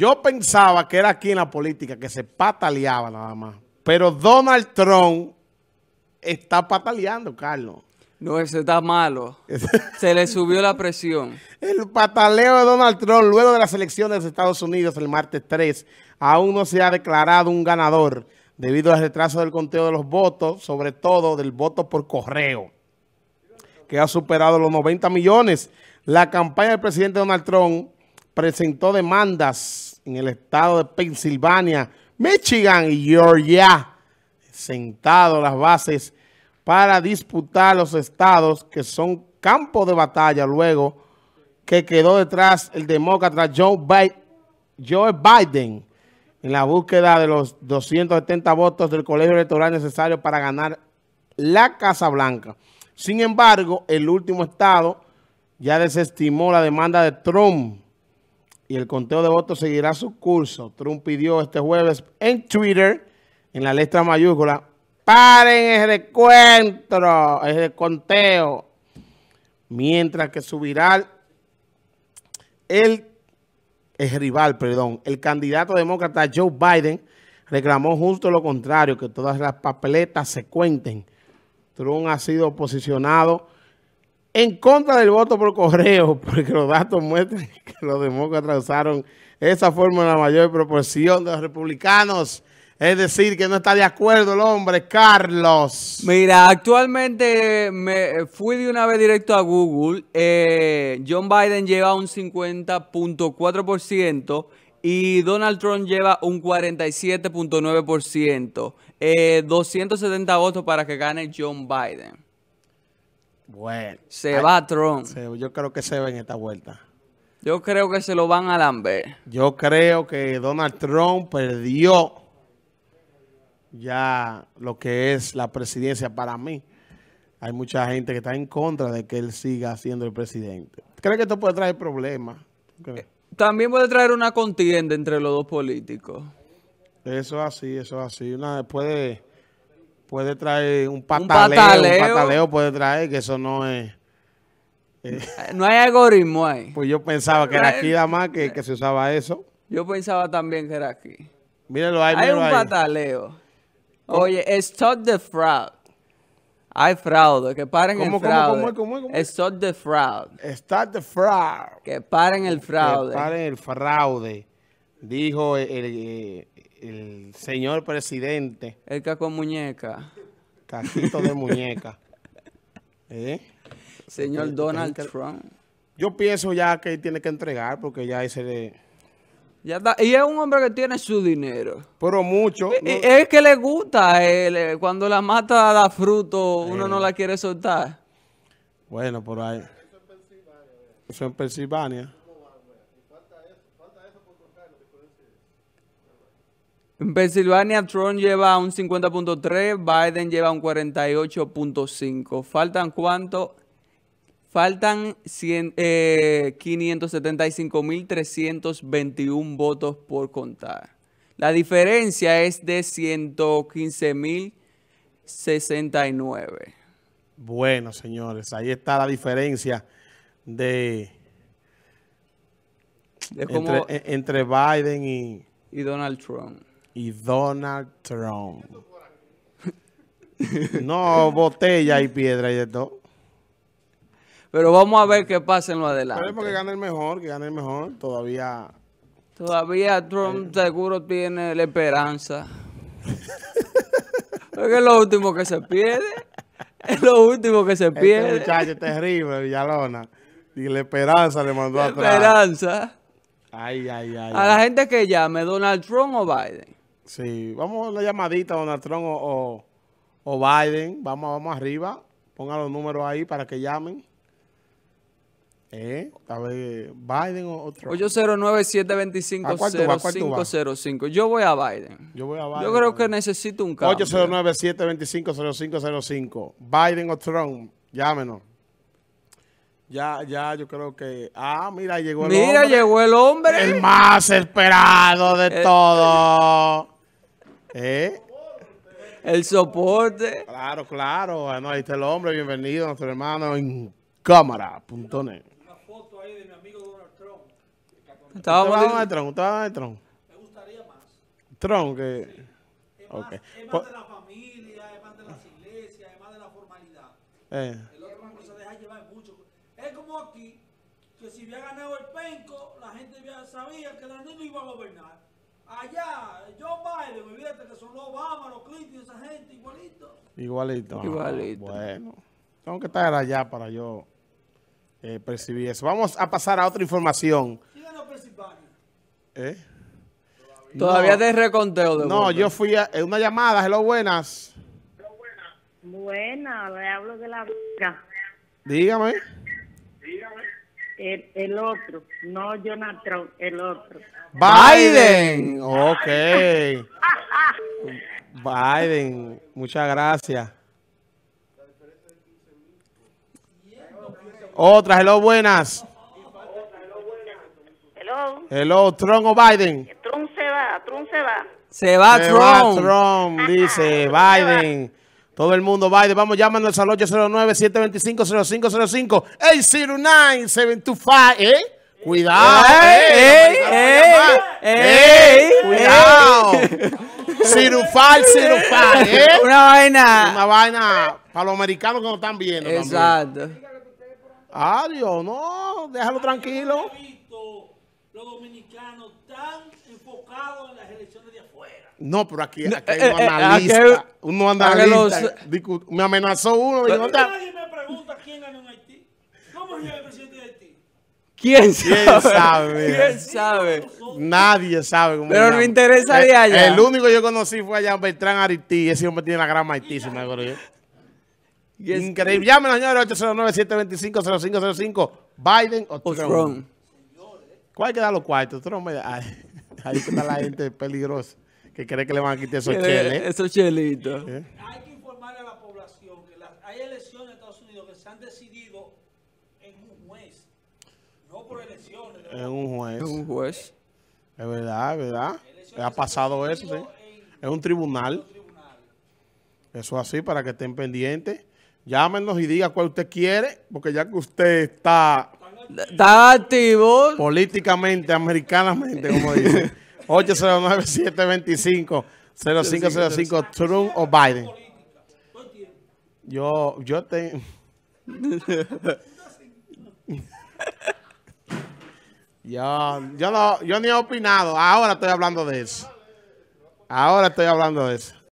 Yo pensaba que era aquí en la política, que se pataleaba nada más. Pero Donald Trump está pataleando, Carlos. No, ese está malo. Se le subió la presión. El pataleo de Donald Trump luego de las elecciones de Estados Unidos el martes 3 aún no se ha declarado un ganador debido al retraso del conteo de los votos, sobre todo del voto por correo, que ha superado los 90 millones. La campaña del presidente Donald Trump presentó demandas en el estado de Pensilvania, Michigan y Georgia, sentado las bases para disputar los estados que son campo de batalla luego que quedó detrás el demócrata Joe Biden en la búsqueda de los 270 votos del colegio electoral necesario para ganar la Casa Blanca. Sin embargo, el último estado ya desestimó la demanda de Trump y el conteo de votos seguirá su curso. Trump pidió este jueves en Twitter, en la letra mayúscula, Paren el recuento, el conteo. Mientras que subirá el, el rival, perdón, el candidato demócrata Joe Biden reclamó justo lo contrario, que todas las papeletas se cuenten. Trump ha sido posicionado en contra del voto por correo, porque los datos muestran que los demócratas usaron esa forma en la mayor proporción de los republicanos. Es decir, que no está de acuerdo el hombre, Carlos. Mira, actualmente me fui de una vez directo a Google. Eh, John Biden lleva un 50.4% y Donald Trump lleva un 47.9%. Eh, 270 votos para que gane John Biden. Bueno. Se va Trump. yo creo que se va en esta vuelta. Yo creo que se lo van a lamber. Yo creo que Donald Trump perdió ya lo que es la presidencia para mí. Hay mucha gente que está en contra de que él siga siendo el presidente. ¿Cree que esto puede traer problemas? También puede traer una contienda entre los dos políticos. Eso es así, eso es así. Una, puede, puede traer un pataleo, un pataleo, puede traer, que eso no es... Eh. no hay algoritmo ahí. Pues yo pensaba que era aquí nada más que, se usaba eso. Yo pensaba también que era aquí. Míralo ahí, Hay un pataleo. Oye, stop the fraud. Hay fraude, que paren el fraude. ¿Cómo, cómo, cómo, Stop the fraud. Stop the fraud. Que paren el fraude. Que paren el fraude, dijo el, señor presidente. El caco muñeca. Caquito de muñeca. ¿Eh? Señor Donald Trump. Yo pienso ya que tiene que entregar porque ya ese... De, y es un hombre que tiene su dinero. Pero mucho. Es que le gusta. Eh, cuando la mata da fruto, uno no la quiere soltar. Bueno, por ahí. Eso en Pensilvania. En Pensilvania, Trump lleva un 50.3, Biden lleva un 48.5. ¿Faltan cuánto? Faltan 575.321 eh, votos por contar. La diferencia es de 115.069. Bueno, señores, ahí está la diferencia de, entre, Biden y, y Donald Trump. Y Donald Trump. no botella y piedra y de todo. Pero vamos a ver qué pasa en lo adelante. Esperemos que gane el mejor, que gane el mejor. Todavía... Todavía Trump eh. seguro tiene la esperanza. Porque es lo último que se pierde. Es lo último que se este pierde. Este muchacho terrible, Villalona. Y la esperanza le mandó la atrás. esperanza. Ay, ay, ay. A la gente que llame, ¿Donald Trump o Biden? Sí, vamos a una llamadita, Donald Trump o, o Biden. Vamos, vamos arriba. Pongan los números ahí para que llamen. ¿Eh? A ver, Biden o otro. 809-725-0505. Yo voy a Biden. Yo voy a Biden. Yo creo que necesito un cambio. 809-725-0505. Biden o Trump. Llámenos. Ya, ya, yo creo que... Ah, mira, llegó el hombre. Mira, llegó el hombre. El más esperado de eh. todo. ¿Eh? El soporte. Claro, claro. Bueno, ahí está el hombre. Bienvenido, nuestro hermano en cámara.net. Estábamos ¿Usted va a Trump? ¿Usted va a Trump? Me gustaría más. Trump, que... Es más, okay. es más de la familia, es más de las iglesias, es más de la formalidad. Eh. El otro se deja llevar mucho. Es como aquí, que si había ganado el penco, la gente ya sabía que Danilo iba a gobernar. Allá, Joe Biden, olvídate que son los Obama, los Clinton, esa gente, igualito. Igualito. Igualito. bueno, tengo que estar allá para yo eh, percibir eso. Vamos a pasar a otra información. ¿Eh? Todavía no, de reconteo. De no, yo fui a una llamada. Hello, buenas. Buenas, le hablo de la... Dígame. El, el otro, no Jonathan Trump, el otro. Biden. Ok. Biden. Muchas gracias. Otra, hello, buenas. Hello. Hello, Trump o Biden. Trump se va, Trump se va. Se va se Trump. Va Trump, dice Biden. Todo el mundo, Biden. Vamos, llámanos al 809-725-0505. 809-725, ¿eh? Cuidado. ¡Ey! ¡Ey! ¡Ey! ¡Cuidado! Cirufal, cirufal, ¿eh? Una vaina. Una vaina para los americanos que nos están viendo. Exacto. Adiós, no, déjalo tranquilo. Los dominicanos tan enfocados en las elecciones de afuera. No, pero aquí, aquí hay un analista. Uno analista. Me amenazó uno. Nadie me pregunta quién ganó en Haití. ¿Cómo es el presidente de Haití? ¿Quién sabe? ¿Quién sabe? Nadie sabe. Cómo Pero no me interesa de allá. El, único que yo conocí fue allá Beltrán Haití. Ese hombre tiene la gran Haití, si me acuerdo yo. Increíble. Llámenos, señores, 809-725-0505. Biden o Trump. ¿Cuál que da los cuartos? Trump. Ahí está la gente peligrosa que cree que le van a quitar esos cheles. Esos chelitos. ¿Eh? Hay que informarle a la población que las, hay elecciones en Estados Unidos que se han decidido en un juez. No por elecciones. En un juez. En un juez. Es verdad, es verdad. Ha pasado eso, sí. Es un tribunal. Eso así, para que estén pendientes. Llámenos y diga cuál usted quiere, porque ya que usted está... Está activo. Políticamente, americanamente, como dice. 809-725-0505, Trump o Biden. Yo, yo tengo... yo, yo, no, yo ni he opinado. Ahora estoy hablando de eso. Ahora estoy hablando de eso.